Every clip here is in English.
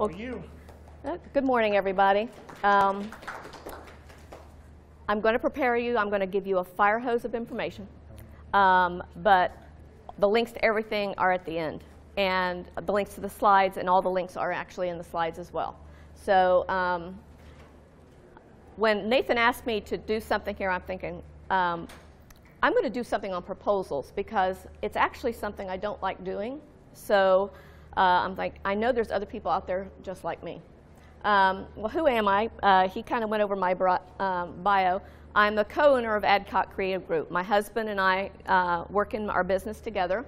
Are you? Uh, Good morning, everybody. Um, I'm going to prepare you. I'm going to give you a fire hose of information. Um, but the links to everything are at the end. And the links to the slides and all the links are actually in the slides as well. So um, when Nathan asked me to do something here, I'm thinking, um, I'm going to do something on proposals because it's actually something I don't like doing. So uh, I'm like, I know there's other people out there just like me. Um, well, who am I? Uh, he kind of went over my um, bio. I'm the co-owner of Adcock Creative Group. My husband and I uh, work in our business together.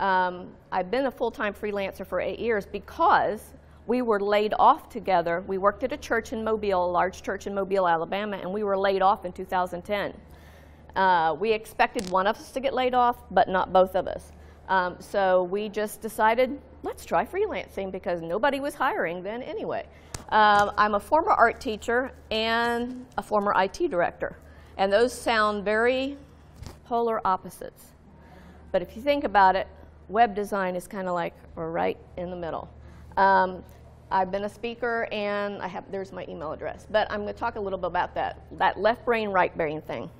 Um, I've been a full-time freelancer for eight years because we were laid off together. We worked at a church in Mobile, a large church in Mobile, Alabama, and we were laid off in 2010. Uh, we expected one of us to get laid off, but not both of us. Um, so we just decided, let's try freelancing because nobody was hiring then anyway. Um, I'm a former art teacher and a former IT director, and those sound very polar opposites. But if you think about it, web design is kind of like right in the middle. Um, I've been a speaker, and I have there's my email address. But I'm going to talk a little bit about that that left brain, right brain thing.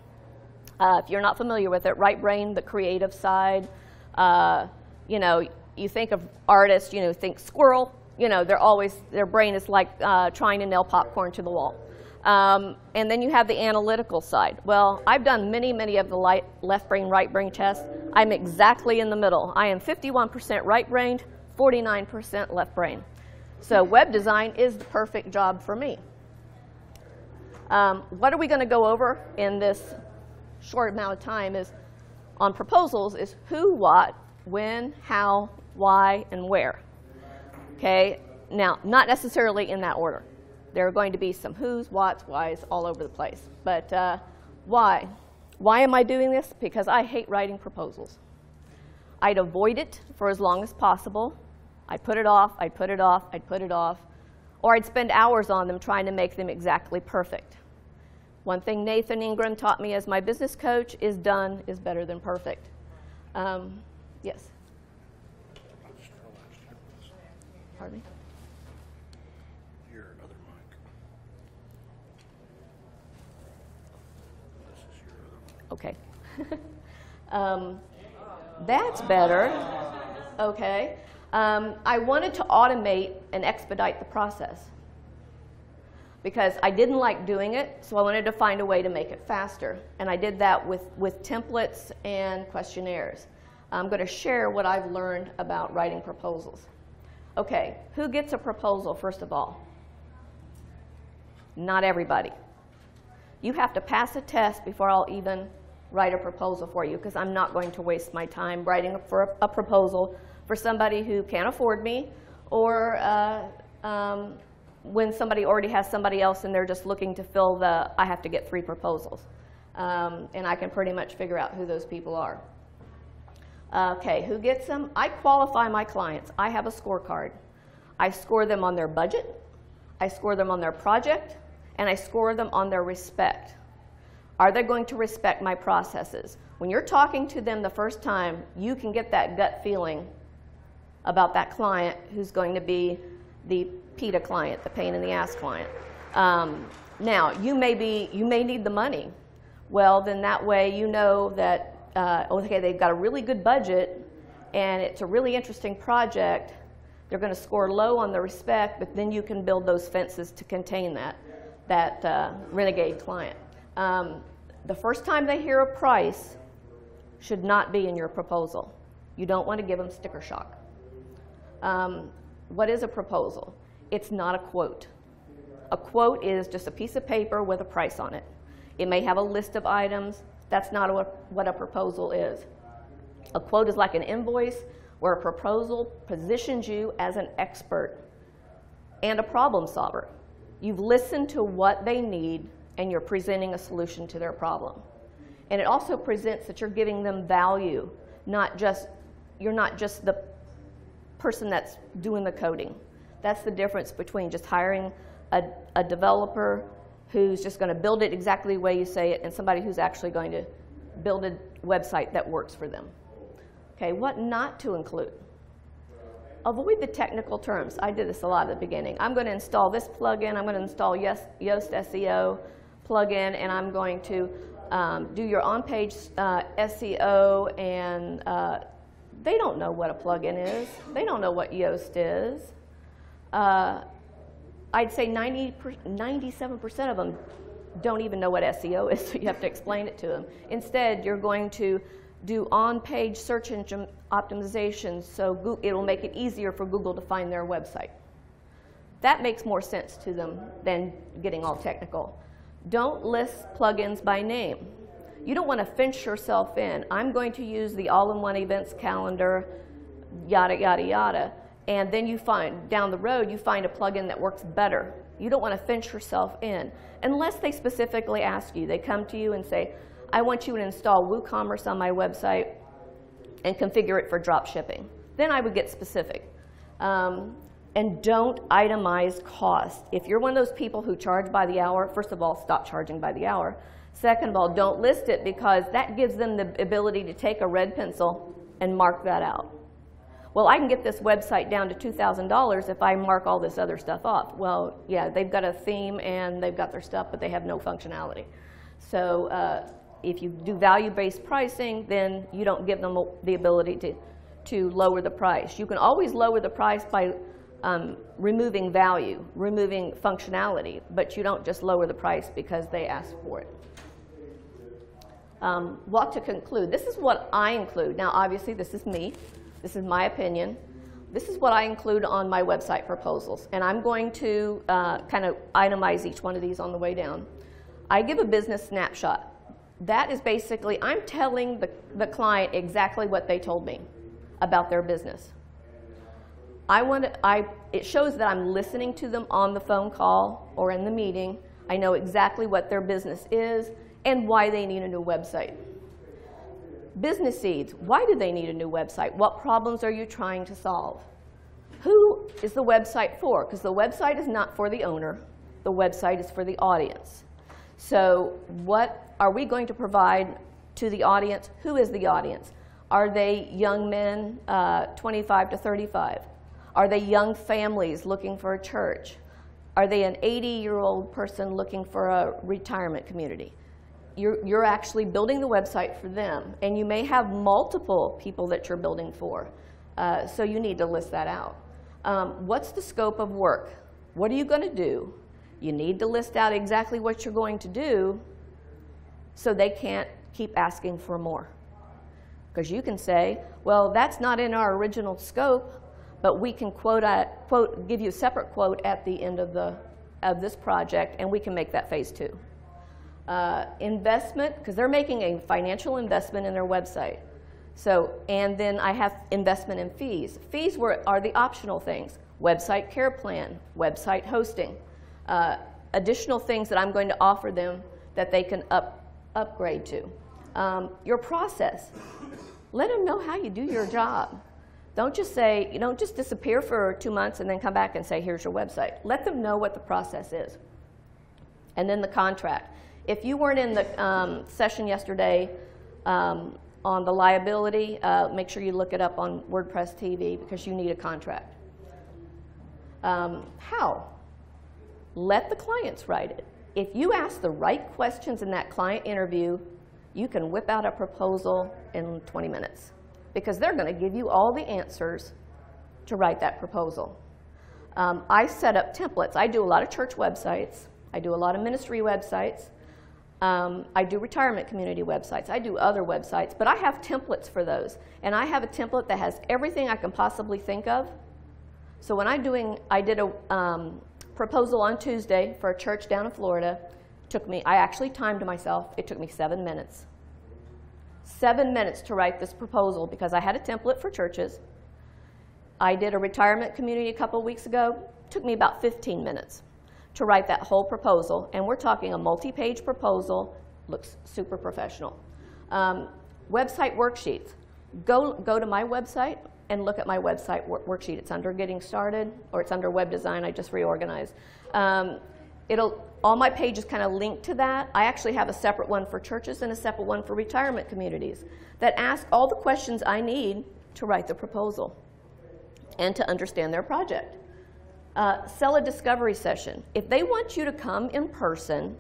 Uh, if you're not familiar with it, right brain, the creative side. Uh, you know, you think of artists, you know, think squirrel. You know, they're always their brain is like uh, trying to nail popcorn to the wall. Um, and then you have the analytical side. Well, I've done many, many of the light, left brain, right brain tests. I'm exactly in the middle. I am 51% right brained, 49% left brain. So web design is the perfect job for me. Um, what are we going to go over in this short amount of time is on proposals is who, what, when, how, why, and where. Okay, now not necessarily in that order. There are going to be some who's, what's, why's all over the place. But uh, why? Why am I doing this? Because I hate writing proposals. I'd avoid it for as long as possible. I'd put it off, I'd put it off, I'd put it off. Or I'd spend hours on them trying to make them exactly perfect. One thing Nathan Ingram taught me as my business coach is done is better than perfect. Um, yes? Pardon me? Your other mic. This is your other mic. Okay. um, that's better. Okay. Um, I wanted to automate and expedite the process because I didn't like doing it, so I wanted to find a way to make it faster. And I did that with, with templates and questionnaires. I'm going to share what I've learned about writing proposals. Okay, who gets a proposal, first of all? Not everybody. You have to pass a test before I'll even write a proposal for you because I'm not going to waste my time writing for a, a proposal for somebody who can't afford me or uh, um, when somebody already has somebody else and they're just looking to fill the, I have to get three proposals. Um, and I can pretty much figure out who those people are. Okay, who gets them? I qualify my clients. I have a scorecard. I score them on their budget, I score them on their project, and I score them on their respect. Are they going to respect my processes? When you're talking to them the first time, you can get that gut feeling about that client who's going to be the PITA client, the pain in the ass client. Um, now, you may, be, you may need the money. Well, then that way you know that, uh, okay, they've got a really good budget and it's a really interesting project. They're going to score low on the respect, but then you can build those fences to contain that, that uh, renegade client. Um, the first time they hear a price should not be in your proposal. You don't want to give them sticker shock. Um, what is a proposal? It's not a quote. A quote is just a piece of paper with a price on it. It may have a list of items. That's not what a proposal is. A quote is like an invoice where a proposal positions you as an expert and a problem solver. You've listened to what they need and you're presenting a solution to their problem. And it also presents that you're giving them value, not just, you're not just the person that's doing the coding. That's the difference between just hiring a, a developer who's just going to build it exactly the way you say it and somebody who's actually going to build a website that works for them. Okay, what not to include? avoid the technical terms. I did this a lot at the beginning. I'm going to install this plugin. I'm going to install Yoast SEO plugin, and I'm going to um, do your on-page uh, SEO. And uh, they don't know what a plugin is. They don't know what Yoast is. Uh, I'd say 90, 97% of them don't even know what SEO is, so you have to explain it to them. Instead, you're going to do on-page search engine optimization so it'll make it easier for Google to find their website. That makes more sense to them than getting all technical. Don't list plugins by name. You don't want to fence yourself in. I'm going to use the all-in-one events calendar, yada, yada, yada. And then you find, down the road, you find a plugin that works better. You don't want to fence yourself in unless they specifically ask you. They come to you and say, I want you to install WooCommerce on my website and configure it for drop shipping. Then I would get specific. Um, and don't itemize cost. If you're one of those people who charge by the hour, first of all, stop charging by the hour. Second of all, don't list it because that gives them the ability to take a red pencil and mark that out. Well, I can get this website down to $2,000 if I mark all this other stuff off. Well, yeah, they've got a theme and they've got their stuff, but they have no functionality. So uh, if you do value-based pricing, then you don't give them the ability to, to lower the price. You can always lower the price by um, removing value, removing functionality, but you don't just lower the price because they ask for it. Um, what to conclude? This is what I include. Now, obviously, this is me. This is my opinion. This is what I include on my website proposals, and I'm going to uh, kind of itemize each one of these on the way down. I give a business snapshot. That is basically, I'm telling the, the client exactly what they told me about their business. I want to, I, it shows that I'm listening to them on the phone call or in the meeting. I know exactly what their business is and why they need a new website. Business seeds, why do they need a new website? What problems are you trying to solve? Who is the website for? Because the website is not for the owner, the website is for the audience. So, what are we going to provide to the audience? Who is the audience? Are they young men, uh, 25 to 35? Are they young families looking for a church? Are they an 80 year old person looking for a retirement community? You're, you're actually building the website for them, and you may have multiple people that you're building for. Uh, so you need to list that out. Um, what's the scope of work? What are you going to do? You need to list out exactly what you're going to do so they can't keep asking for more. Because you can say, well, that's not in our original scope, but we can quote, at, quote give you a separate quote at the end of, the, of this project, and we can make that phase two. Uh, investment, because they're making a financial investment in their website. So, and then I have investment in fees. Fees were, are the optional things. Website care plan, website hosting, uh, additional things that I'm going to offer them that they can up, upgrade to. Um, your process. Let them know how you do your job. Don't just say, you don't just disappear for two months and then come back and say, here's your website. Let them know what the process is. And then the contract. If you weren't in the um, session yesterday um, on the liability, uh, make sure you look it up on WordPress TV because you need a contract. Um, how? Let the clients write it. If you ask the right questions in that client interview, you can whip out a proposal in 20 minutes because they're going to give you all the answers to write that proposal. Um, I set up templates. I do a lot of church websites. I do a lot of ministry websites. Um, I do retirement community websites. I do other websites, but I have templates for those. And I have a template that has everything I can possibly think of. So when I'm doing, I did a um, proposal on Tuesday for a church down in Florida. Took me, I actually timed myself. It took me seven minutes. Seven minutes to write this proposal because I had a template for churches. I did a retirement community a couple weeks ago. Took me about 15 minutes to write that whole proposal. And we're talking a multi-page proposal. Looks super professional. Um, website worksheets. Go, go to my website and look at my website wor worksheet. It's under Getting Started, or it's under Web Design. I just reorganized. Um, it'll, all my pages kind of link to that. I actually have a separate one for churches and a separate one for retirement communities that ask all the questions I need to write the proposal. and to understand their project. Uh, sell a discovery session. If they want you to come in person,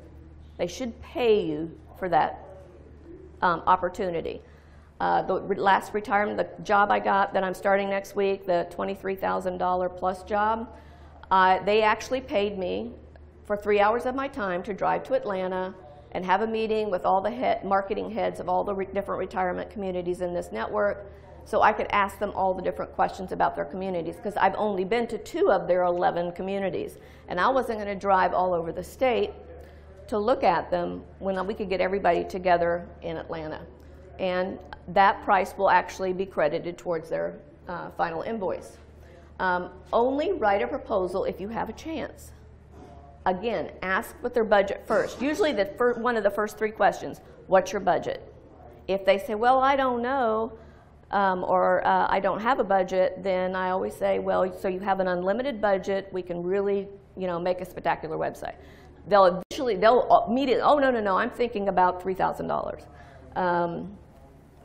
they should pay you for that um, opportunity. Uh, the last retirement, the job I got that I'm starting next week, the $23,000 plus job, uh, they actually paid me for three hours of my time to drive to Atlanta and have a meeting with all the marketing heads of all the re- different retirement communities in this network so I could ask them all the different questions about their communities because I've only been to two of their 11 communities. And I wasn't going to drive all over the state to look at them when we could get everybody together in Atlanta. And that price will actually be credited towards their uh, final invoice. Um, only write a proposal if you have a chance. Again, ask what their budget first. Usually, the one of the first three questions what's your budget? If they say, well, I don't know, um, or uh, I don't have a budget, then I always say, well, so you have an unlimited budget, we can really, you know, make a spectacular website. They'll eventually, they'll immediately, oh, no, no, no, I'm thinking about $3,000. Um,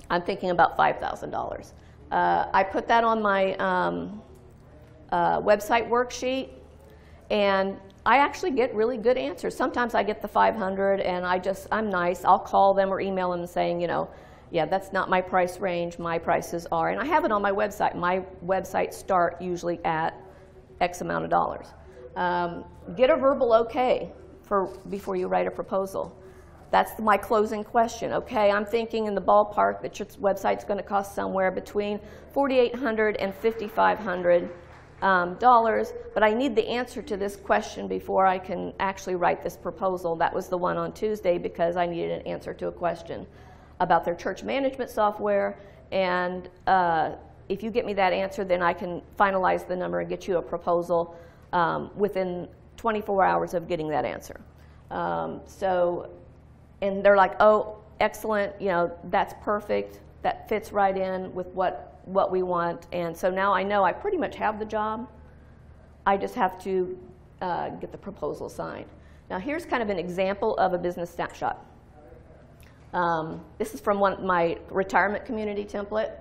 I'm thinking about $5,000. Uh, I put that on my um, uh, website worksheet, and I actually get really good answers. Sometimes I get the 500, and I just, I'm nice. I'll call them or email them saying, you know, yeah, that's not my price range. My prices are, and I have it on my website. My websites start usually at X amount of dollars. Um, get a verbal okay for before you write a proposal. That's my closing question. Okay, I'm thinking in the ballpark that your website's going to cost somewhere between $4,800 and $5,500 um, dollars, but I need the answer to this question before I can actually write this proposal. That was the one on Tuesday because I needed an answer to a question about their church management software. And uh, if you get me that answer, then I can finalize the number and get you a proposal um, within 24 hours of getting that answer. Um, so, and they're like, oh, excellent, you know, that's perfect. That fits right in with what what we want. And so now I know I pretty much have the job. I just have to uh, get the proposal signed. Now here's kind of an example of a business snapshot. Um, this is from one, my retirement community template.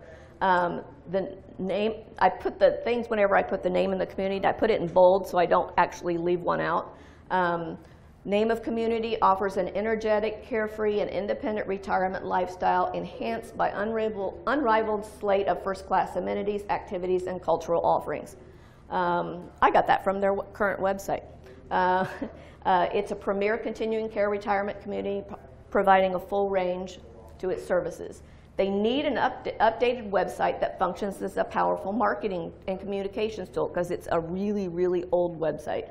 Um, the name, I put the things whenever I put the name in the community, I put it in bold so I don't actually leave one out. Um, Name of community offers an energetic, carefree, and independent retirement lifestyle enhanced by unrivaled, unrivaled slate of first-class amenities, activities, and cultural offerings. Um, I got that from their current website. Uh, uh, it's a premier continuing care retirement community providing a full range to its services. They need an up- updated website that functions as a powerful marketing and communications tool because it's a really, really old website.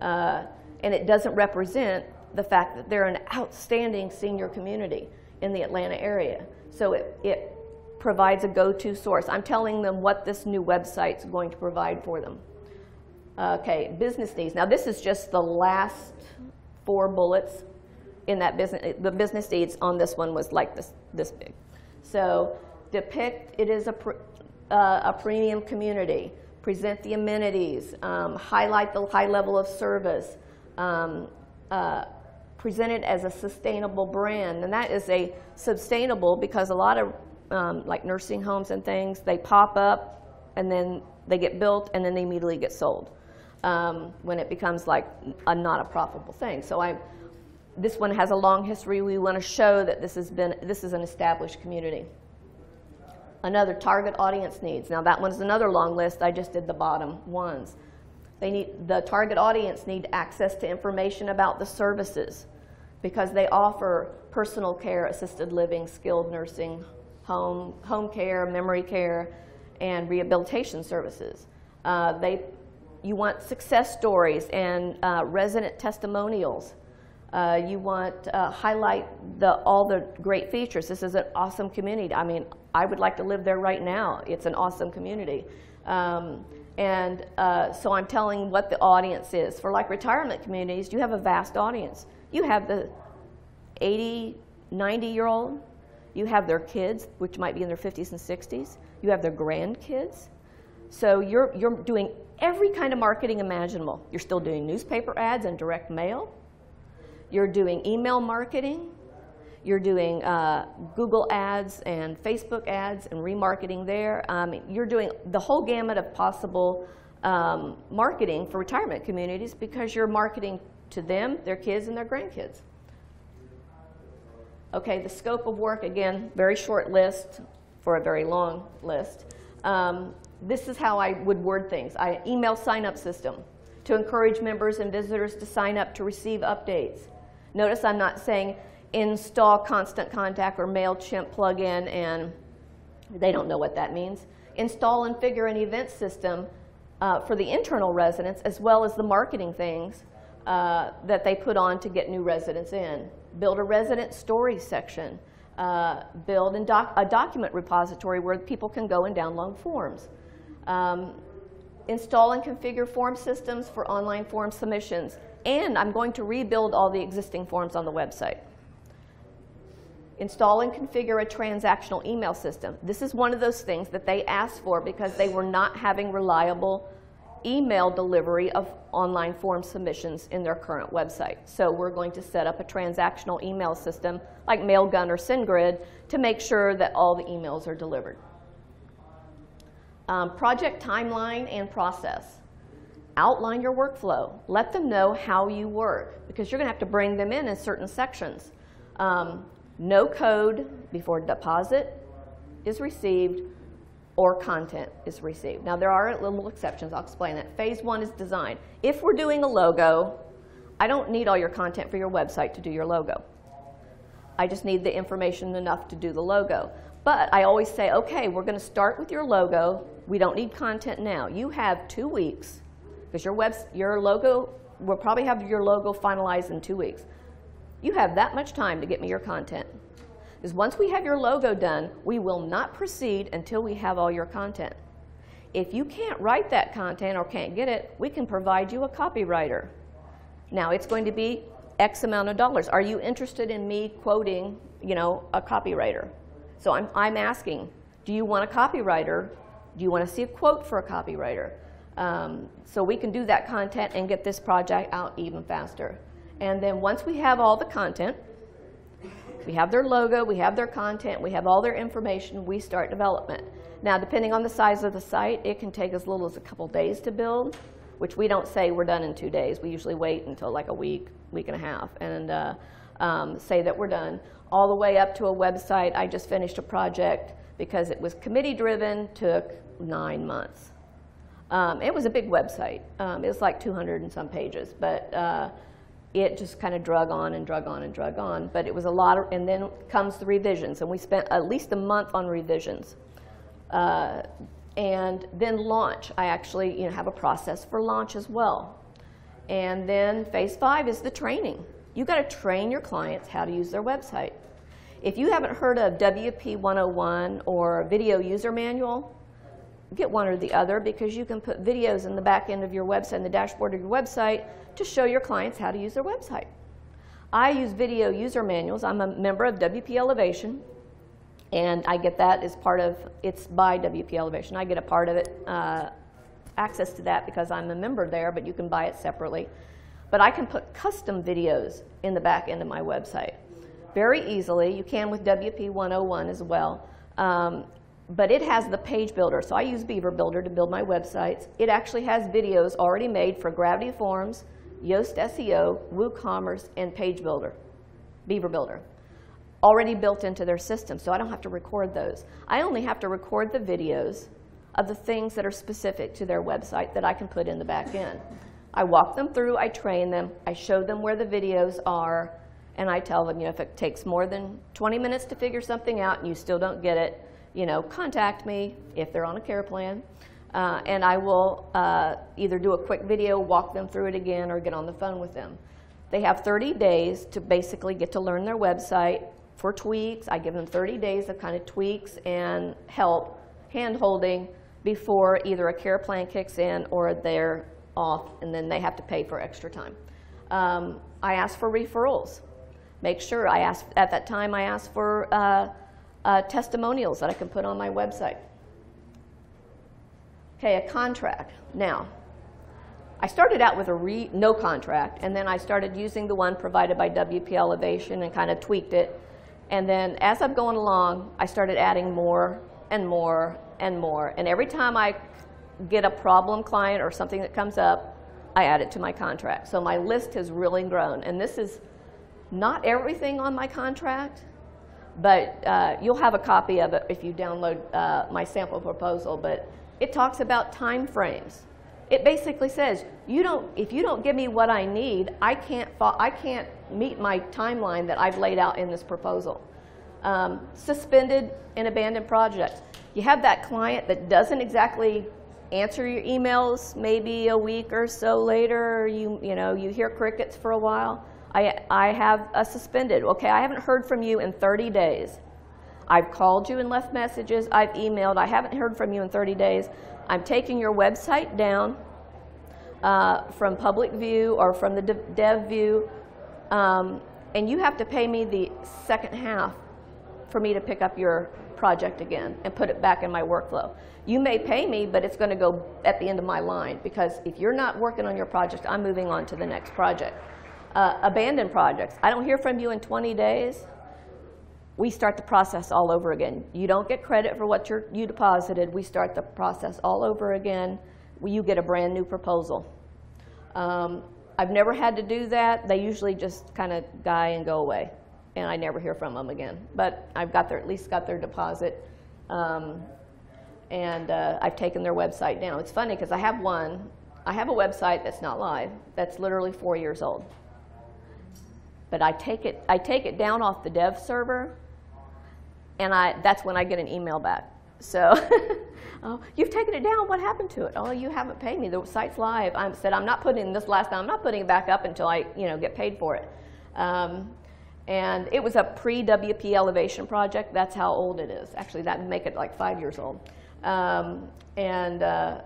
Uh, and it doesn't represent the fact that they're an outstanding senior community in the Atlanta area. So it, it provides a go-to source. I'm telling them what this new website's going to provide for them. Okay, business needs. Now this is just the last four bullets in that business. The business needs on this one was like this, this big. So depict it is a, uh, a premium community. Present the amenities. Um, highlight the high level of service um, uh, presented as a sustainable brand. And that is a sustainable because a lot of um, like nursing homes and things, they pop up and then they get built and then they immediately get sold um, when it becomes like a, not a profitable thing. So I, this one has a long history. We want to show that this has been this is an established community. Another target audience needs. Now that one's another long list. I just did the bottom ones. They need, the target audience need access to information about the services because they offer personal care, assisted living, skilled nursing, home, home care, memory care, and rehabilitation services. Uh, they, you want success stories and uh, resident testimonials. Uh, you want uh, highlight the, all the great features. This is an awesome community. I mean, I would like to live there right now. It's an awesome community. Um, and uh, so I'm telling what the audience is. For like retirement communities, you have a vast audience. You have the 80, 90 year old, you have their kids, which might be in their 50s and 60s, you have their grandkids. So you're, you're doing every kind of marketing imaginable. You're still doing newspaper ads and direct mail, you're doing email marketing, You're doing uh, Google ads and Facebook ads and remarketing there. Um, you're doing the whole gamut of possible um, marketing for retirement communities because you're marketing to them, their kids, and their grandkids. Okay, the scope of work, again, very short list for a very long list. Um, this is how I would word things. I email sign-up system to encourage members and visitors to sign up to receive updates. Notice I'm not saying install Constant Contact or MailChimp plugin and they don't know what that means. Install and figure an event system uh, for the internal residents as well as the marketing things uh, that they put on to get new residents in. Build a resident story section. Uh, build doc a document repository where people can go and download forms. Um, install and configure form systems for online form submissions. And I'm going to rebuild all the existing forms on the website. Install and configure a transactional email system. This is one of those things that they asked for because they were not having reliable email delivery of online form submissions in their current website. So we're going to set up a transactional email system like Mailgun or SendGrid to make sure that all the emails are delivered. Um, project timeline and process. Outline your workflow. Let them know how you work because you're going to have to bring them in in certain sections. Um, no code before deposit is received or content is received. Now there are little exceptions, I'll explain that. Phase one is design. If we're doing a logo, I don't need all your content for your website to do your logo. I just need the information enough to do the logo. But I always say, okay, we're going to start with your logo. We don't need content now. You have two weeks because your, web, your logo, we'll probably have your logo finalized in two weeks. You have that much time to get me your content. Because once we have your logo done, we will not proceed until we have all your content. If you can't write that content or can't get it, we can provide you a copywriter. Now it's going to be X amount of dollars. Are you interested in me quoting, you know, a copywriter? So I'm, I'm asking, do you want a copywriter? Do you want to see a quote for a copywriter? Um, so we can do that content and get this project out even faster. And then once we have all the content, we have their logo, we have their content, we have all their information, we start development. Now, depending on the size of the site, it can take as little as a couple days to build, which we don't say we're done in two days. We usually wait until like a week, week and a half, and uh, um, say that we're done. All the way up to a website, I just finished a project because it was committee driven, took nine months. Um, it was a big website. Um, it was like 200 and some pages, but uh, it just kind of drug on and drug on and drug on. But it was a lot of, and then comes the revisions, and we spent at least a month on revisions. Uh, and then launch. I actually, you know, have a process for launch as well. And then phase five is the training. You've got to train your clients how to use their website. If you haven't heard of WP 101 or Video User Manual, get one or the other because you can put videos in the back end of your website, in the dashboard of your website, to show your clients how to use their website. I use video user manuals. I'm a member of WP Elevation, and I get that as part of, it's by WP Elevation. I get a part of it, uh, access to that because I'm a member there, but you can buy it separately. But I can put custom videos in the back end of my website very easily. You can with WP 101 as well. Um, but it has the page builder. So I use Beaver Builder to build my websites. It actually has videos already made for Gravity Forms, Yoast SEO, WooCommerce, and Page Builder, Beaver Builder, already built into their system, so I don't have to record those. I only have to record the videos of the things that are specific to their website that I can put in the back end. I walk them through, I train them, I show them where the videos are, and I tell them, you know, if it takes more than 20 minutes to figure something out and you still don't get it, you know, contact me if they're on a care plan. Uh, and I will uh, either do a quick video, walk them through it again, or get on the phone with them. They have 30 days to basically get to learn their website for tweaks. I give them 30 days of kind of tweaks and help, hand holding, before either a care plan kicks in or they're off, and then they have to pay for extra time. Um, I ask for referrals. Make sure I ask, at that time, I ask for uh, uh, testimonials that I can put on my website. Okay, a contract. Now, I started out with a re, no contract, and then I started using the one provided by WP Elevation and kind of tweaked it. And then as I'm going along, I started adding more and more and more. And every time I get a problem client or something that comes up, I add it to my contract. So my list has really grown. And this is not everything on my contract, but uh, you'll have a copy of it if you download uh, my sample proposal. But it talks about time frames. It basically says you don't if you don't give me what I need, I can't I can't meet my timeline that I've laid out in this proposal. Um, suspended and abandoned projects. You have that client that doesn't exactly answer your emails maybe a week or so later, you, you know, you hear crickets for a while. I, I have a suspended. Okay, I haven't heard from you in 30 days. I've called you and left messages. I've emailed. I haven't heard from you in 30 days. I'm taking your website down uh, from public view or from the dev, view, um, and you have to pay me the second half for me to pick up your project again and put it back in my workflow. You may pay me, but it's going to go at the end of my line because if you're not working on your project, I'm moving on to the next project. Uh, abandoned projects. I don't hear from you in 20 days. We start the process all over again. You don't get credit for what you deposited. We start the process all over again. You get a brand new proposal. Um, I've never had to do that. They usually just kind of die and go away, and I never hear from them again. But I've got their at least got their deposit. Um, and uh, I've taken their website down. It's funny because I have one, I have a website that's not live, that's literally four years old. But I take it, I take it down off the dev server, and I, that's when I get an email back. So, oh, you've taken it down. What happened to it? Oh, you haven't paid me. The site's live. I said I'm not putting this last time. I'm not putting it back up until I, you know, get paid for it. Um, and it was a pre-WP elevation project. That's how old it is. Actually, that would make it like five years old. Um, and uh,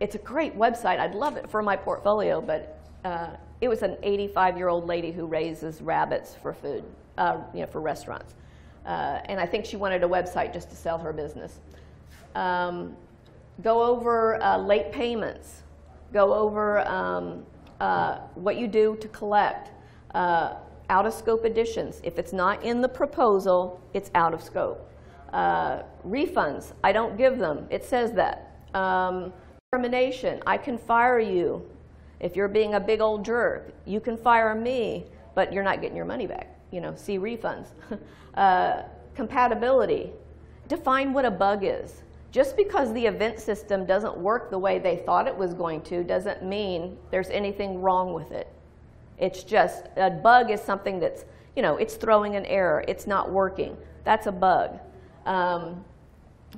it's a great website. I'd love it for my portfolio, but uh, it was an 85 year old lady who raises rabbits for food, uh, you know, for restaurants. Uh, and I think she wanted a website just to sell her business. Um, go over uh, late payments. Go over um, uh, what you do to collect. out of scope additions. If it's not in the proposal, it's out of scope. Uh, refunds, I don't give them. It says that. Um, termination, I can fire you if you're being a big old jerk. You can fire me, but you're not getting your money back. You know, see refunds. uh, compatibility, define what a bug is. Just because the event system doesn't work the way they thought it was going to doesn't mean there's anything wrong with it. It's just a bug is something that's, you know, it's throwing an error, it's not working. That's a bug. Um,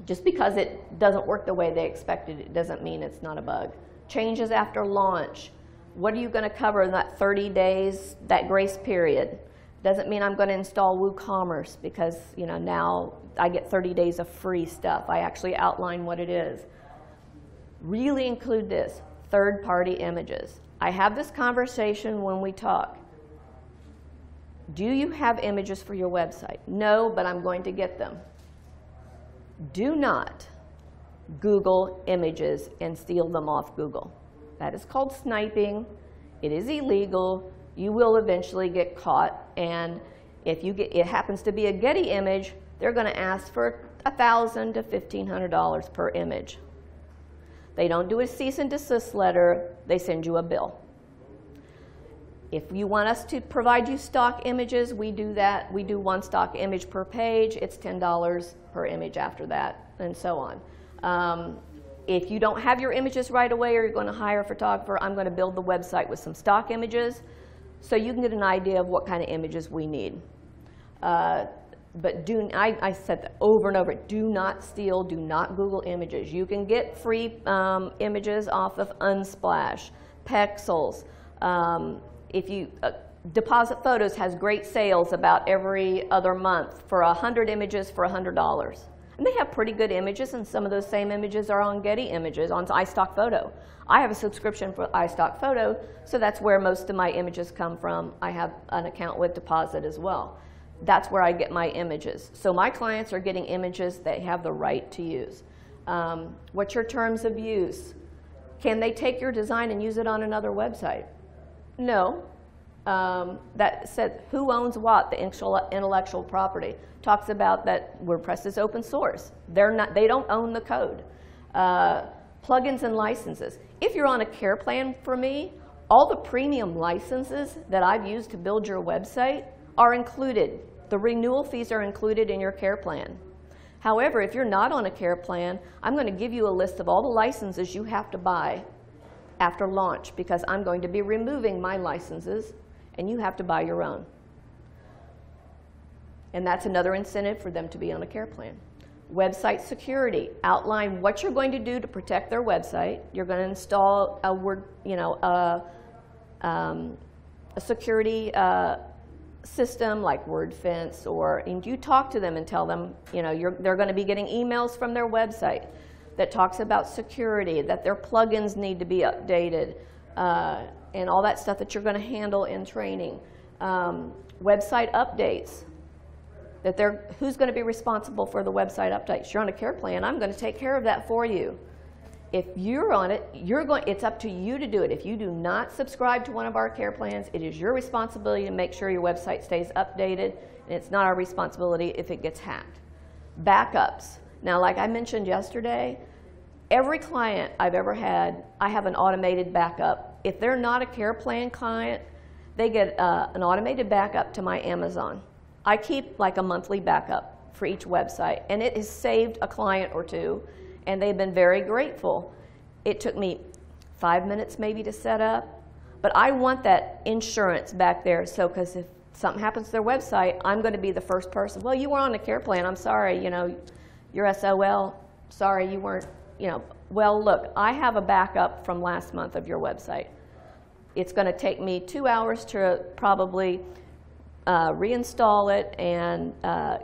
just because it doesn't work the way they expected it doesn't mean it's not a bug. Changes after launch. What are you going to cover in that 30 days, that grace period? Doesn't mean I'm going to install WooCommerce because you know now I get 30 days of free stuff. I actually outline what it is. Really include this, third-party images. I have this conversation when we talk. Do you have images for your website? No, but I'm going to get them do not Google images and steal them off Google. That is called sniping. It is illegal. You will eventually get caught. And if you get, it happens to be a Getty image, they're going to ask for 1,000 to $1,500 per image. They don't do a cease and desist letter, they send you a bill. If you want us to provide you stock images, we do that. We do one stock image per page. It's $10 per image after that, and so on. Um, if you don't have your images right away or you're going to hire a photographer, I'm going to build the website with some stock images so you can get an idea of what kind of images we need. Uh, but do, I, I, said that over and over, do not steal, do not Google images. You can get free um, images off of Unsplash, Pexels, um, if you uh, deposit photos has great sales about every other month for 100 images for $100 and they have pretty good images and some of those same images are on getty images on istock photo. I have a subscription for istock photo so that's where most of my images come from. I have an account with deposit as well. That's where i get my images. So my clients are getting images they have the right to use. Um, what's your terms of use? Can they take your design and use it on another website? No. Um, that said who owns what, the intellectual- property. Talks about that WordPress is open source. They're not, they don't own the code. Uh, plugins and licenses. If you're on a care plan for me, all the premium licenses that I've used to build your website are included. The renewal fees are included in your care plan. However, if you're not on a care plan, I'm going to give you a list of all the licenses you have to buy after launch because I'm going to be removing my licenses and you have to buy your own. And that's another incentive for them to be on a care plan. Website security, outline what you're going to do to protect their website. You're going to install a word, you know, a, um, a security uh, system like WordFence, or and you talk to them and tell them, you know, you're, they're going to be getting emails from their website that talks about security, that their plugins need to be updated, uh, and all that stuff that you're going to handle in training. Um, website updates, that they're, who's going to be responsible for the website updates? You're on a care plan, I'm going to take care of that for you. If you're on it, you're going, it's up to you to do it. If you do not subscribe to one of our care plans, it is your responsibility to make sure your website stays updated, and it's not our responsibility if it gets hacked. Backups. Now, like I mentioned yesterday, every client I've ever had, I have an automated backup. If they're not a care plan client, they get uh, an automated backup to my Amazon. I keep like a monthly backup for each website, and it has saved a client or two, and they've been very grateful. It took me five minutes maybe to set up, but I want that insurance back there, so because if something happens to their website, I'm going to be the first person. Well, you were on a care plan. I'm sorry, you know, you're SOL. Sorry, you weren't, you know. Well, look, I have a backup from last month of your website. It's going to take me two hours to probably uh, reinstall it and uh,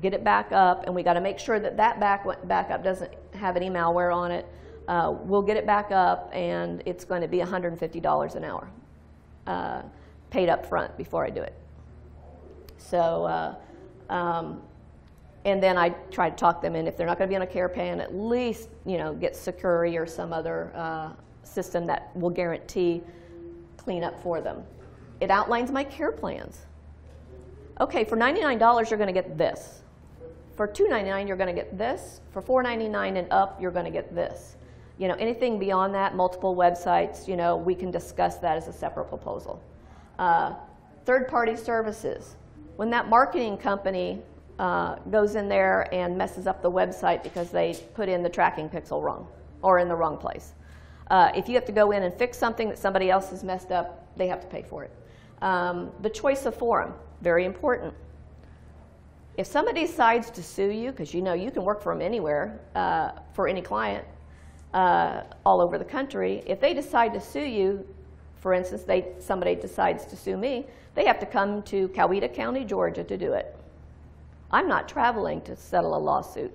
get it back up, and we got to make sure that that back backup doesn't have any malware on it. Uh, we'll get it back up, and it's going to be $150 an hour, uh, paid up front before I do it. So, uh, um, and then I try to talk them in if they're not going to be on a care plan, at least you know get Sucuri or some other uh, system that will guarantee cleanup for them. It outlines my care plans. Okay, for $99 you're going to get this. For $2.99 you're going to get this. For $4.99 and up you're going to get this. You know, anything beyond that, multiple websites, you know, we can discuss that as a separate proposal. Uh, third-party services. When that marketing company uh, goes in there and messes up the website because they put in the tracking pixel wrong or in the wrong place. Uh, if you have to go in and fix something that somebody else has messed up, they have to pay for it. Um, the choice of forum, very important. If somebody decides to sue you, because you know you can work from anywhere uh, for any client uh, all over the country, if they decide to sue you, for instance, they, somebody decides to sue me, they have to come to Coweta County, Georgia to do it. I'm not traveling to settle a lawsuit.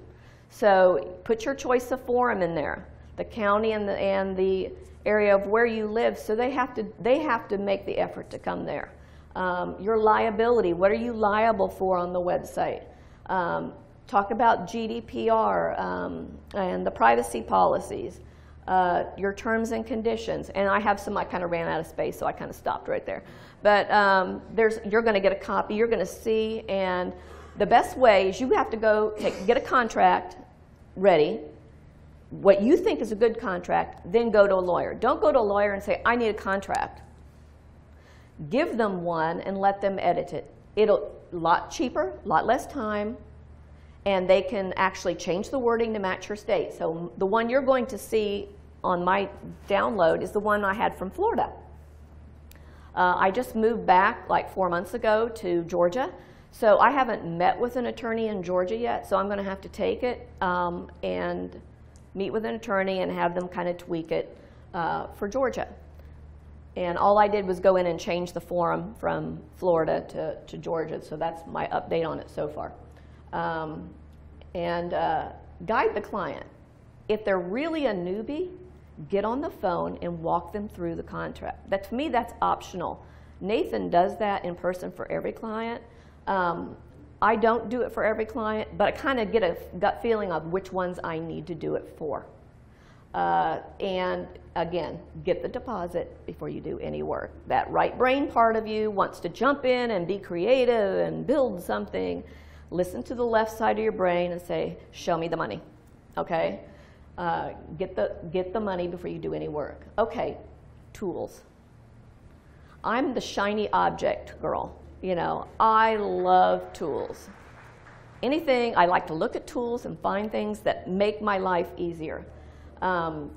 So put your choice of forum in there, the county and the, and the area of where you live, so they have to, they have to make the effort to come there. Um, your liability, what are you liable for on the website? Um, talk about GDPR um, and the privacy policies, uh, your terms and conditions. And I have some, I kind of ran out of space, so I kind of stopped right there. But um, there's, you're going to get a copy, you're going to see, and the best way is you have to go take, get a contract ready, what you think is a good contract, then go to a lawyer. Don't go to a lawyer and say, I need a contract. Give them one and let them edit it. It'll a lot cheaper, a lot less time, and they can actually change the wording to match your state. So the one you're going to see on my download is the one I had from Florida. Uh, I just moved back like four months ago to Georgia, so I haven't met with an attorney in Georgia yet, so I'm going to have to take it um, and meet with an attorney and have them kind of tweak it uh, for Georgia. And all I did was go in and change the forum from Florida to, to Georgia, so that's my update on it so far. Um, and uh, guide the client. If they're really a newbie, get on the phone and walk them through the contract. That, to me, that's optional. Nathan does that in person for every client. Um, I don't do it for every client, but I kind of get a gut feeling of which ones I need to do it for. Uh, and again, get the deposit before you do any work. That right brain part of you wants to jump in and be creative and build something. Listen to the left side of your brain and say, Show me the money. Okay? Uh, get, the, get the money before you do any work. Okay, tools. I'm the shiny object girl. You know, I love tools. Anything, I like to look at tools and find things that make my life easier. Um,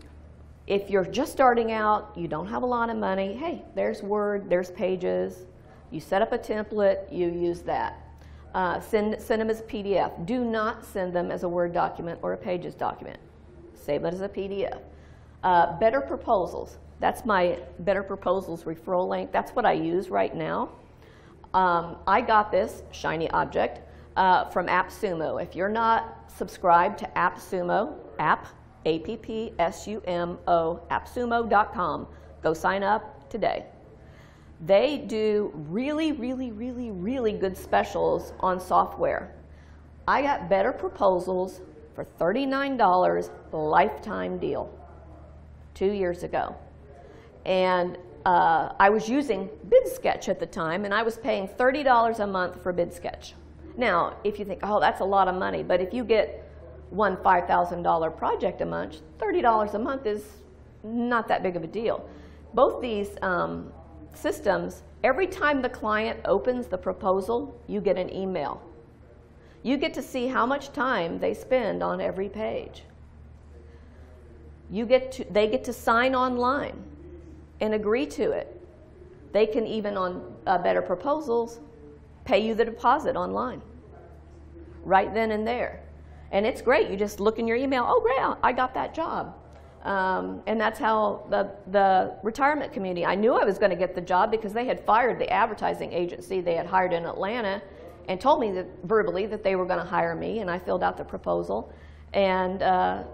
if you're just starting out, you don't have a lot of money, hey, there's Word, there's Pages. You set up a template, you use that. Uh, send, send them as a PDF. Do not send them as a Word document or a Pages document. Save it as a PDF. Uh, better proposals. That's my Better Proposals referral link. That's what I use right now. Um, I got this shiny object uh, from AppSumo. If you're not subscribed to AppSumo, app, A-P-P-S-U-M-O, appsumo.com, go sign up today. They do really, really, really, really good specials on software. I got better proposals for $39, lifetime deal, two years ago. And uh, I was using BidSketch at the time, and I was paying $30 a month for BidSketch. Now, if you think, oh, that's a lot of money, but if you get one $5,000 project a month, $30 a month is not that big of a deal. Both these um, systems, every time the client opens the proposal, you get an email. You get to see how much time they spend on every page. You get to, they get to sign online and agree to it. They can even on uh, better proposals pay you the deposit online right then and there. And it's great. You just look in your email, oh, great, I got that job. Um, and that's how the, the retirement community, I knew I was going to get the job because they had fired the advertising agency they had hired in Atlanta and told me that, verbally that they were going to hire me, and I filled out the proposal. And uh,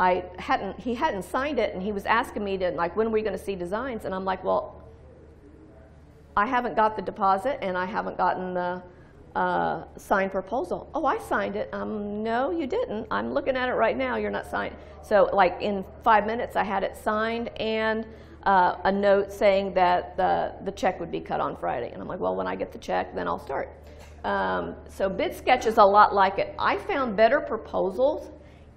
I hadn't, he hadn't signed it, and he was asking me to, like, when are we going to see designs? And I'm like, well, I haven't got the deposit, and I haven't gotten the uh, signed proposal. Oh, I signed it. Um, no, you didn't. I'm looking at it right now. You're not signed. So, like in five minutes, I had it signed and uh, a note saying that the, the check would be cut on Friday. And I'm like, well, when I get the check, then I'll start. Um, so, BidSketch is a lot like it. I found better proposals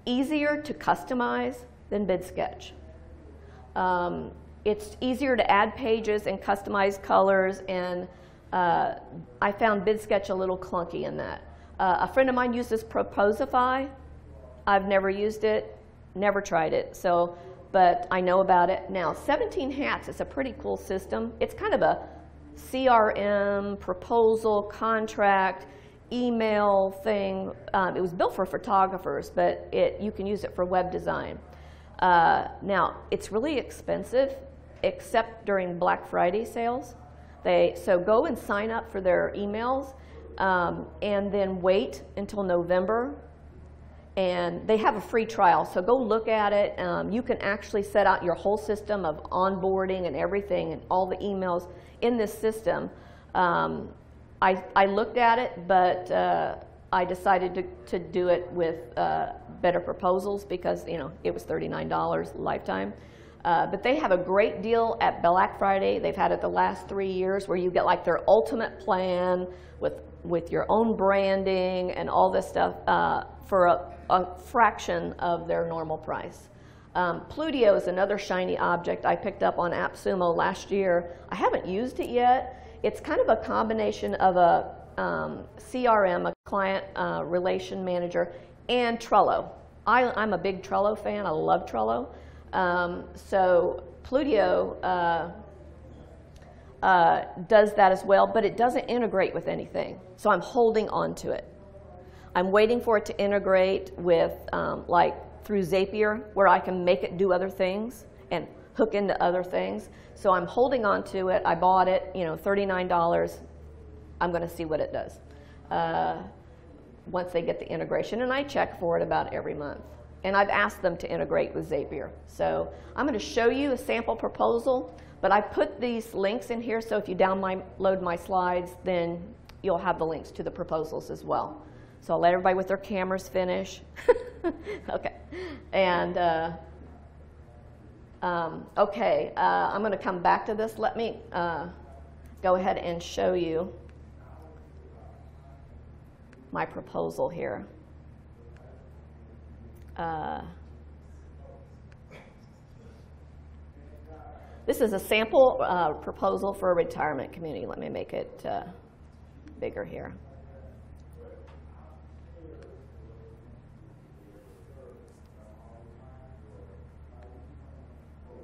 easier to customize than BidSketch. Um, it's easier to add pages and customize colors and uh, I found BidSketch a little clunky in that. Uh, a friend of mine uses Proposify. I've never used it, never tried it, so, but I know about it. Now, 17 Hats is a pretty cool system. It's kind of a CRM, proposal, contract, email thing. Um, it was built for photographers, but it, you can use it for web design. Uh, now, it's really expensive, except during Black Friday sales. They, so go and sign up for their emails um, and then wait until November. And they have a free trial, so go look at it. Um, you can actually set out your whole system of onboarding and everything and all the emails in this system. Um, I, I looked at it, but uh, I decided to, to do it with uh, better proposals because you know it was $39 lifetime. Uh, but they have a great deal at Black Friday. They've had it the last three years where you get like their ultimate plan with, with your own branding and all this stuff uh, for a, a, fraction of their normal price. Um, Plutio is another shiny object I picked up on AppSumo last year. I haven't used it yet. It's kind of a combination of a um, CRM, a client uh, relation manager, and Trello. I, I'm a big Trello fan. I love Trello. Um, so Plutio uh, uh, does that as well, but it doesn't integrate with anything. So I'm holding on to it. I'm waiting for it to integrate with, um, like, through Zapier, where I can make it do other things and hook into other things. So I'm holding on to it. I bought it, you know, $39. I'm going to see what it does uh, once they get the integration. And I check for it about every month and I've asked them to integrate with Zapier. So I'm going to show you a sample proposal, but I put these links in here, so if you download my slides, then you'll have the links to the proposals as well. So I'll let everybody with their cameras finish. okay. And, uh, um, okay, uh, I'm going to come back to this. Let me uh, go ahead and show you my proposal here. Uh, this is a sample uh, proposal for a retirement community. Let me make it uh, bigger here.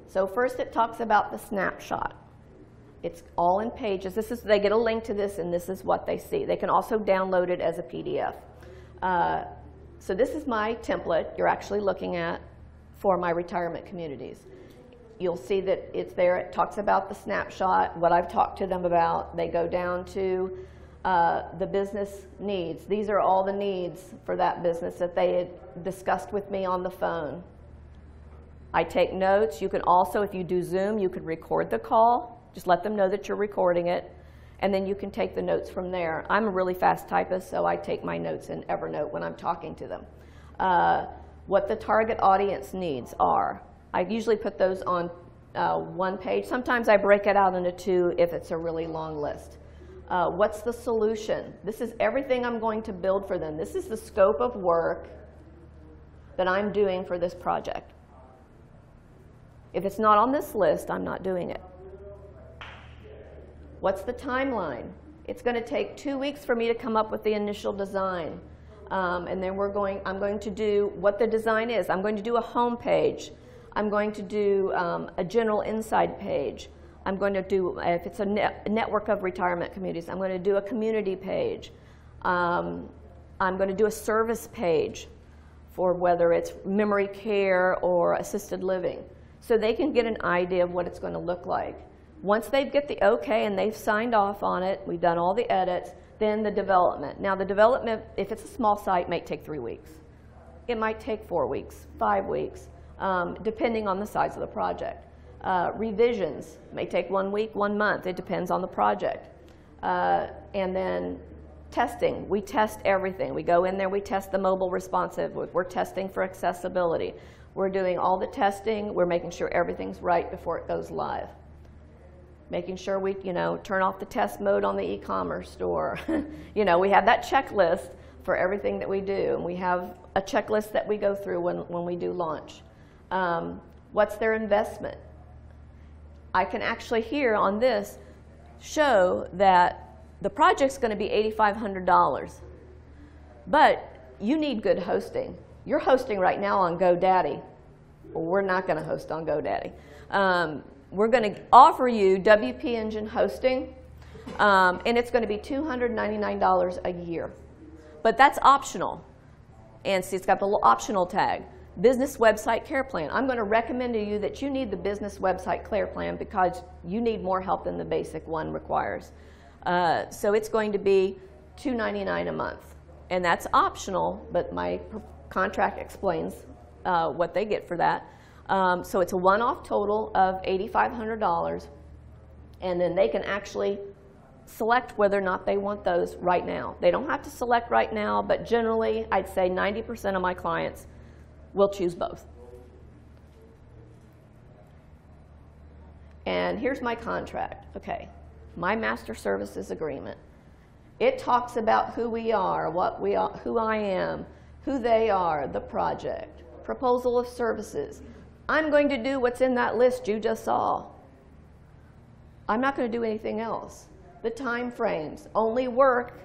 So first it talks about the snapshot. It's all in pages. This is, they get a link to this and this is what they see. They can also download it as a PDF. Uh, so this is my template you're actually looking at for my retirement communities. You'll see that it's there. It talks about the snapshot, what I've talked to them about. They go down to uh, the business needs. These are all the needs for that business that they had discussed with me on the phone. I take notes. You can also, if you do Zoom, you can record the call. Just let them know that you're recording it, and then you can take the notes from there. I'm a really fast typist, so I take my notes in Evernote when I'm talking to them. Uh, what the target audience needs are. I usually put those on uh, one page. Sometimes I break it out into two if it's a really long list. Uh, what's the solution? This is everything I'm going to build for them. This is the scope of work that I'm doing for this project. If it's not on this list, I'm not doing it. What's the timeline? It's going to take two weeks for me to come up with the initial design. Um, and then we're going, I'm going to do what the design is. I'm going to do a home page. I'm going to do um, a general inside page. I'm going to do, if it's a, net, network of retirement communities, I'm going to do a community page. Um, I'm going to do a service page for whether it's memory care or assisted living so they can get an idea of what it's going to look like. Once they get the okay and they've signed off on it, we've done all the edits, then the development. Now the development, if it's a small site, might take three weeks. It might take four weeks, five weeks, um, depending on the size of the project. Uh, revisions may take one week, one month. It depends on the project. Uh, and then testing. We test everything. We go in there, we test the mobile responsive. We're testing for accessibility. We're doing all the testing. We're making sure everything's right before it goes live. Making sure we, you know, turn off the test mode on the e-commerce store. you know, we have that checklist for everything that we do, and we have a checklist that we go through when, when we do launch. Um, what's their investment? I can actually here on this show that the project's going to be $8,500, but you need good hosting. You're hosting right now on GoDaddy. Well, we're not going to host on GoDaddy. Um, we're going to offer you WP Engine hosting, um, and it's going to be $299 a year. But that's optional. And see, it's got the optional tag. Business Website Care Plan. I'm going to recommend to you that you need the Business Website Care Plan because you need more help than the basic one requires. Uh, so it's going to be 299 a month. And that's optional, but my contract explains uh, what they get for that. Um, so it's a one-off total of $8,500, and then they can actually select whether or not they want those right now. They don't have to select right now, but generally, I'd say 90% of my clients will choose both. And here's my contract. Okay, my master services agreement. It talks about who we are, what we are, who I am, who they are, the project, proposal of services. I'm going to do what's in that list you just saw. I'm not going to do anything else. The time frames only work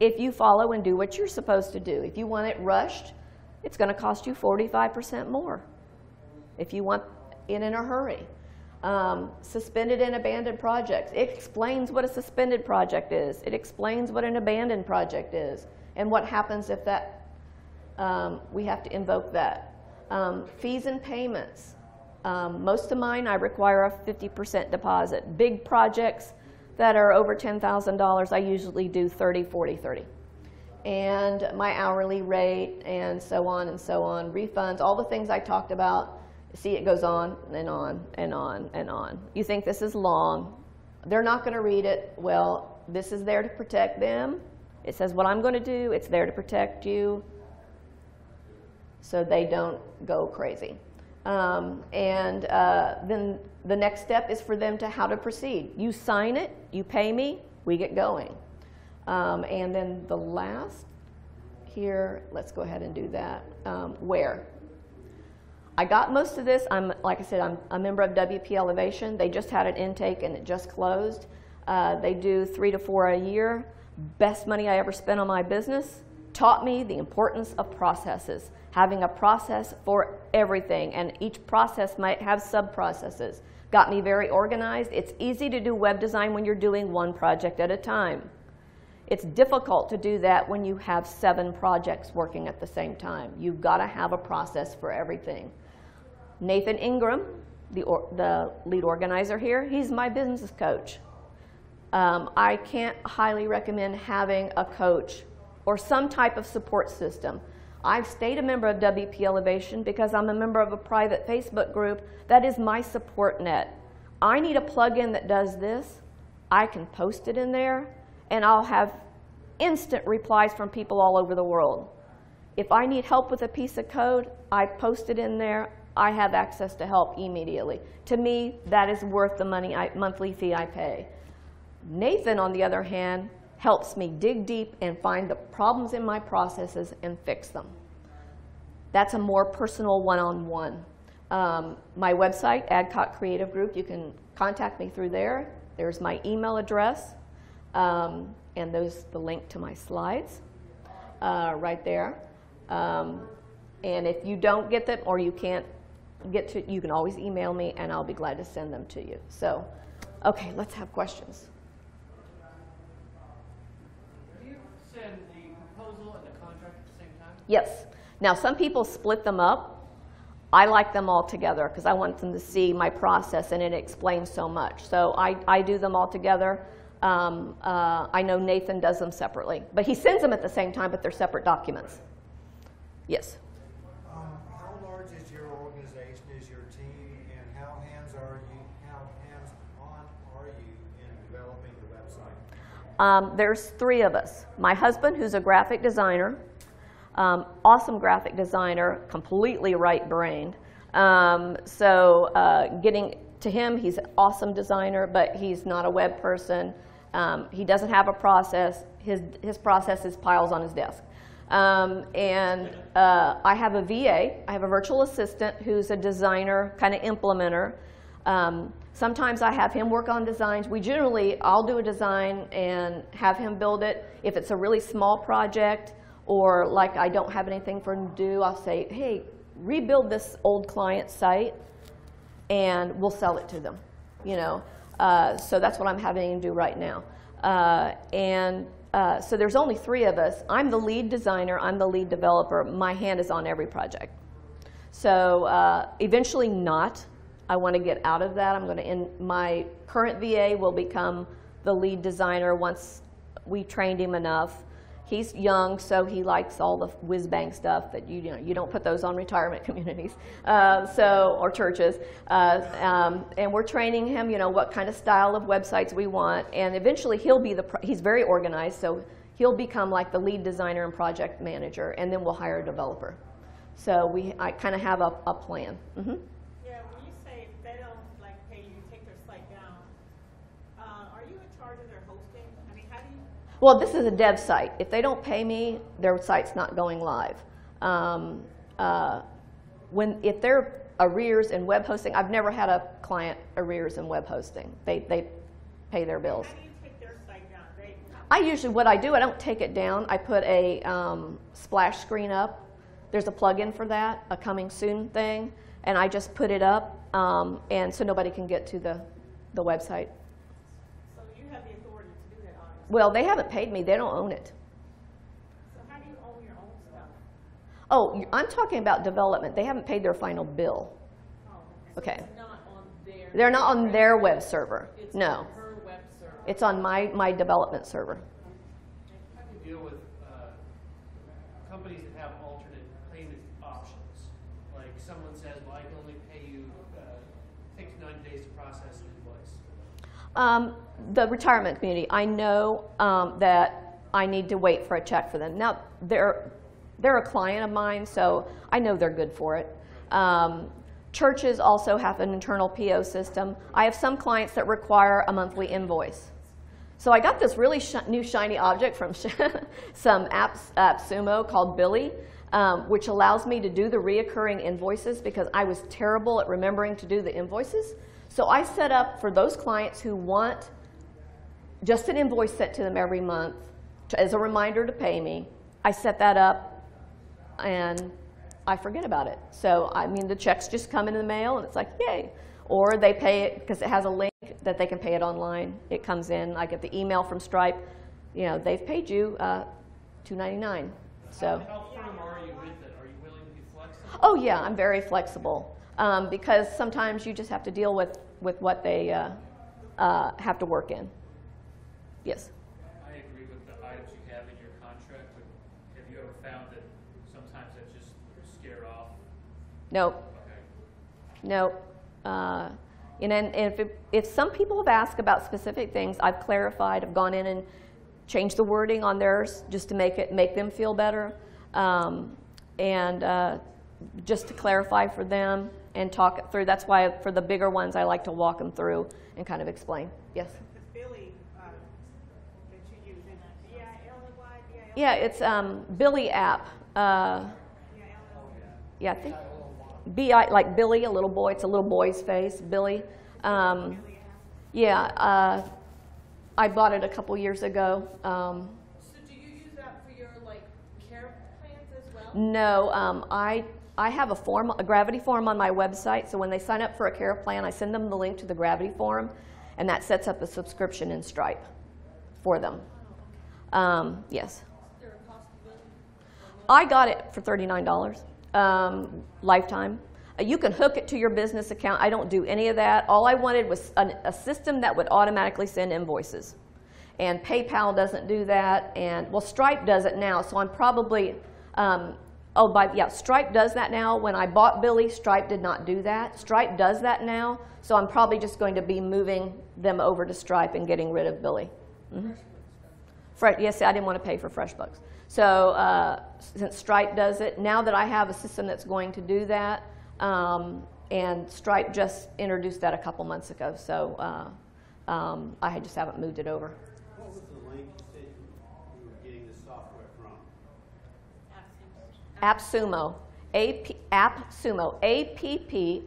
if you follow and do what you're supposed to do. If you want it rushed, it's going to cost you 45% more if you want it in a hurry. Um, suspended and abandoned projects. It explains what a suspended project is. It explains what an abandoned project is and what happens if that um, we have to invoke that. Um, fees and payments. Um, most of mine, I require a 50% deposit. Big projects that are over $10,000, I usually do 30, 40, 30. And my hourly rate and so on and so on. Refunds, all the things I talked about. See, it goes on and on and on and on. You think this is long. They're not going to read it. Well, this is there to protect them. It says what I'm going to do. It's there to protect you so they don't go crazy. Um, and uh, then the next step is for them to how to proceed. You sign it, you pay me, we get going. Um, and then the last here, let's go ahead and do that. Um, where? I got most of this. I'm, like I said, I'm a member of WP Elevation. They just had an intake and it just closed. Uh, they do three to four a year. Best money I ever spent on my business. Taught me the importance of processes. Having a process for everything, and each process might have sub processes. Got me very organized. It's easy to do web design when you're doing one project at a time. It's difficult to do that when you have seven projects working at the same time. You've got to have a process for everything. Nathan Ingram, the, or, the lead organizer here, he's my business coach. Um, I can't highly recommend having a coach or some type of support system. I've stayed a member of WP Elevation because I'm a member of a private Facebook group that is my support net. I need a plugin that does this. I can post it in there, and I'll have instant replies from people all over the world. If I need help with a piece of code, I post it in there. I have access to help immediately. To me, that is worth the money I, monthly fee I pay. Nathan, on the other hand, helps me dig deep and find the problems in my processes and fix them. That's a more personal one-on-one. Um, my website, Adcock Creative Group, you can contact me through there. There's my email address, um, and there's the link to my slides uh, right there. Um, and if you don't get them or you can't get to, you can always email me, and I'll be glad to send them to you. So, okay, let's have questions. Do you send the proposal and the contract at the same time? Yes. Now, some people split them up. I like them all together because I want them to see my process and it explains so much. So I, I do them all together. Um, uh, I know Nathan does them separately, but he sends them at the same time, but they're separate documents. Yes. Um, how large is your organization, is your team, and how hands are you, how hands-on are you in developing the website? Um, there's three of us. My husband, who's a graphic designer, um, awesome graphic designer, completely right-brained. Um, so uh, getting to him, he's an awesome designer, but he's not a web person. Um, he doesn't have a process. His, his process is piles on his desk. Um, and uh, I have a VA, I have a virtual assistant who's a designer, kind of implementer. Um, sometimes I have him work on designs. We generally, I'll do a design and have him build it. If it's a really small project or like I don't have anything for him to do, I'll say, hey, rebuild this old client site and we'll sell it to them, you know. Uh, so that's what I'm having to do right now. Uh, and uh, so there's only three of us. I'm the lead designer, I'm the lead developer. My hand is on every project. So uh, eventually not. I want to get out of that. I'm going to, in my current VA will become the lead designer once we trained him enough. He's young, so he likes all the whiz bang stuff that you, you know you don't put those on retirement communities, uh, so or churches. Uh, um, and we're training him, you know, what kind of style of websites we want, and eventually he'll be the. He's very organized, so he'll become like the lead designer and project manager, and then we'll hire a developer. So we, I kind of have a, a plan. hmm Yeah, when you say they don't like pay you, take their site down, uh, are you in charge of their hosting? I mean, how do you, Well, this is a dev site. If they don't pay me, their site's not going live. Um, uh, when if they're arrears in web hosting, I've never had a client arrears in web hosting. They they pay their bills. how do you take their site down? They, I usually what I do, I don't take it down. I put a um, splash screen up. There's a plugin for that, a coming soon thing, and I just put it up, um, and so nobody can get to the the website. so you have the authority to do that, obviously. Well, they haven't paid me. They don't own it. So how do you own your own stuff? Oh, I'm talking about development. They haven't paid their final bill. Oh, Okay. It's not on their. They're not on their web server. It's No. on her web server. It's on my, my development server. How do you deal with uh, companies that have alternate payment options? Like someone says, well, I can only pay you, uh, takes 90 days to process an invoice. Um, the retirement community, I know um, that I need to wait for a check for them. Now, there, they're a client of mine, so I know they're good for it. Um, churches also have an internal PO system. I have some clients that require a monthly invoice. So I got this really sh- new shiny object from some apps, AppSumo called Billy, um, which allows me to do the reoccurring invoices because I was terrible at remembering to do the invoices. So I set up for those clients who want just an invoice sent to them every month to, as a reminder to pay me. I set that up and I forget about it. So, I mean, the checks just come in the mail and it's like, yay. Or they pay it because it has a link that they can pay it online. It comes in. I get the email from Stripe. You know, they've paid you uh, $2.99. So. How firm are you with it? Are you willing to be flexible? Oh yeah, I'm very flexible um, because sometimes you just have to deal with with what they uh, uh, have to work in. Yes. I agree with the items you have in your contract, but have you ever found that sometimes that just scare off? Nope. Okay. Nope. Uh, and, then if, it, if some people have asked about specific things, I've clarified. I've gone in and changed the wording on theirs just to make it make them feel better, um, and uh, just to clarify for them and talk it through. That's why for the bigger ones, I like to walk them through and kind of explain. Yes. Because Billy, uh, that you use, is B-I-L-L-Y, B-I-L-L-Y? Yeah, it's um, Billy app. Uh, yeah, I think B I like Billy, a little boy. It's a little boy's face, Billy. Um, yeah, uh, I bought it a couple years ago. Um, So do you use that for your like care plans as well? no, um, I I have a form, a Gravity form on my website. So when they sign up for a care plan, I send them the link to the Gravity form, and that sets up a subscription in Stripe for them. Um, yes. I got it for $39 um, lifetime. Uh, You can hook it to your business account. I don't do any of that. All I wanted was an, a system that would automatically send invoices. And PayPal doesn't do that. And well, Stripe does it now. So I'm probably, um, oh, by, yeah, Stripe does that now. When I bought Billy, Stripe did not do that. Stripe does that now. So I'm probably just going to be moving them over to Stripe and getting rid of Billy. Fre- yes, I didn't want to pay for FreshBooks. So uh, since Stripe does it, now that I have a system that's going to do that, um, and Stripe just introduced that a couple months ago, so uh, um, I just haven't moved it over. What was the link you said you were getting the software from? AppSumo, A-P, AppSumo, A-P-P-S-U-M-O,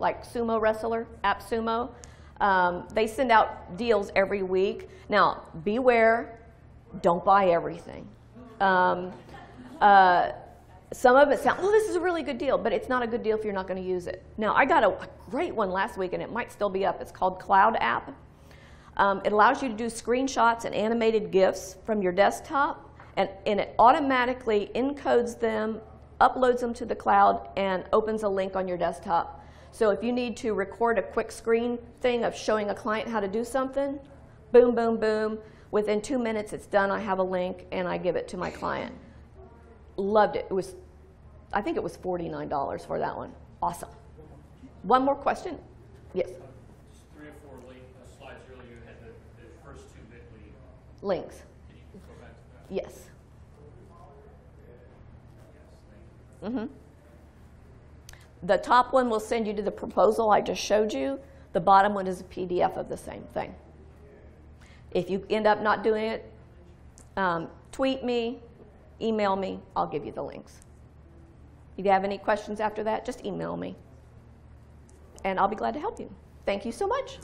like sumo wrestler, AppSumo. Um, they send out deals every week. Now, beware, don't buy everything. Um, uh, some of it sounds, oh, this is a really good deal, but it's not a good deal if you're not going to use it. Now, I got a, a great one last week, and it might still be up. It's called Cloud App. Um, it allows you to do screenshots and animated GIFs from your desktop, and, and it automatically encodes them, uploads them to the cloud, and opens a link on your desktop. So if you need to record a quick screen thing of showing a client how to do something, boom, boom, boom. Within two minutes, it's done. I have a link, and I give it to my client. Loved it. It was, I think it was $49 for that one. Awesome. One more question? Yes, Just three or four late uh, slides earlier, you had the, the first two Bitly. links. Can you go back to that? Yes. Yes, thank you. hmm The top one will send you to the proposal I just showed you. The bottom one is a PDF of the same thing. If you end up not doing it, um, tweet me, email me, I'll give you the links. If you have any questions after that, just email me. And I'll be glad to help you. Thank you so much.